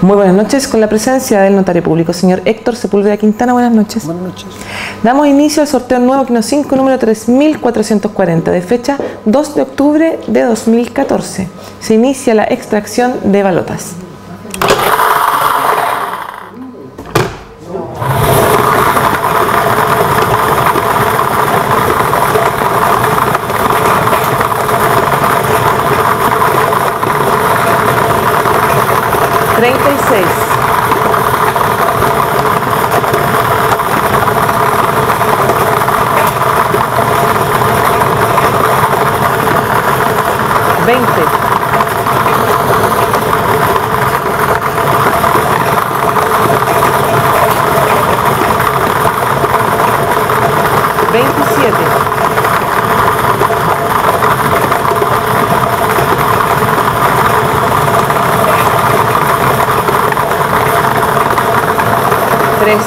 Muy buenas noches, con la presencia del notario público, señor Héctor Sepúlveda Quintana. Buenas noches. Buenas noches. Damos inicio al sorteo nuevo Quino 5, número 3440, de fecha 2 de octubre de 2014. Se inicia la extracción de balotas. vocês. Vente. Vente siete. Tres.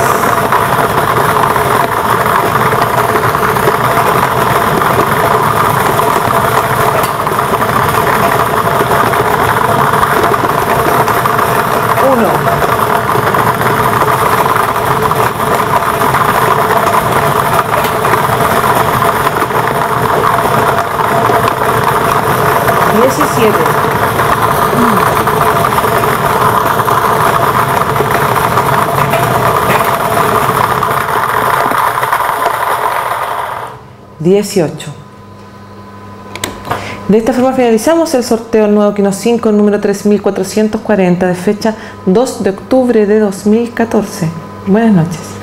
Diecisiete. Dieciocho. De esta forma finalizamos el sorteo nuevo Quino 5 número 3440 de fecha 2 de octubre de 2014. Buenas noches.